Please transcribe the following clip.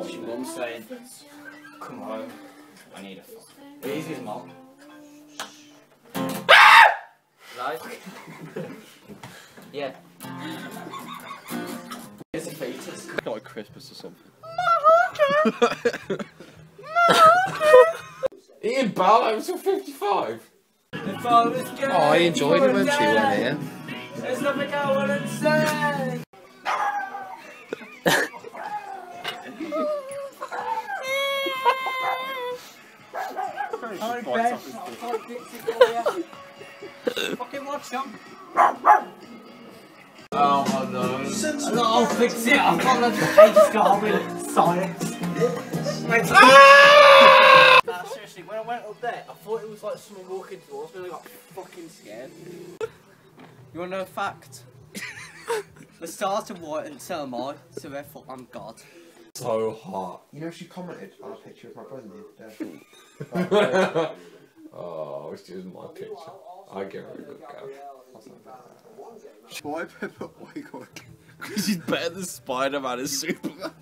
What's your mum saying? Come home. I need a fuck. Where's his mum? right? yeah. Here's a fetus. Like Christmas or something. Ian Barlow until 55. Oh, I enjoyed it when she went here. There's nothing I want to say. Alright, Ben. I'll fix it for you. Fucking watch them. Oh no. No, I'll fix it. I've got a page Darwin science. Nah, seriously, when I went up there, I thought it was like someone walking towards me and I got fucking scared. You wanna know a fact? the stars are white and so am I, so therefore I'm God. So hot. You know, she commented on a picture of my brother the other day. oh, it's just my picture. I give her a good go. Why Pepper White? Because he's better than Spider Man and Superman.